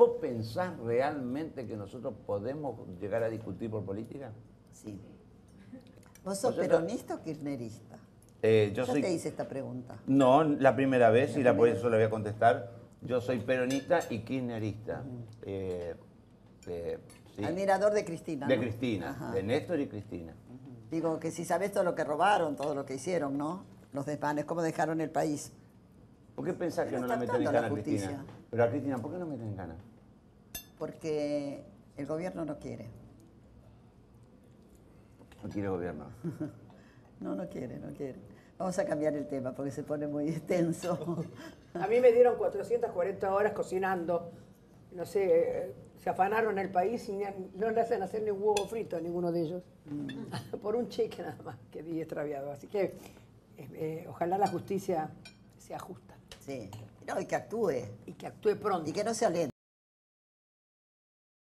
¿Vos pensás realmente que nosotros podemos llegar a discutir por política? Sí. ¿Vos sos peronista o kirchnerista? Eh, yo ya soy... te hice esta pregunta. No, la primera vez, y la por eso la voy a contestar. Yo soy peronista y kirchnerista. Eh, eh, sí. Admirador de Cristina. De ¿no? Cristina, Ajá. de Néstor y Cristina. Digo que si sabes todo lo que robaron, todo lo que hicieron, ¿no? Los desmanes, cómo dejaron el país. ¿Por qué pensás que no la meten en cana a Cristina? Pero a Cristina, ¿por qué no meten en cana? Porque el gobierno no quiere. No quiere gobierno. No, no quiere, no quiere. Vamos a cambiar el tema porque se pone muy extenso. A mí me dieron 440 horas cocinando. No sé, eh, se afanaron el país y no le hacen hacer ni un huevo frito a ninguno de ellos. Por un cheque nada más que di extraviado. Así que eh, eh, ojalá la justicia sea justa Sí. No, y que actúe. y que actúe pronto. Y que no sea lento.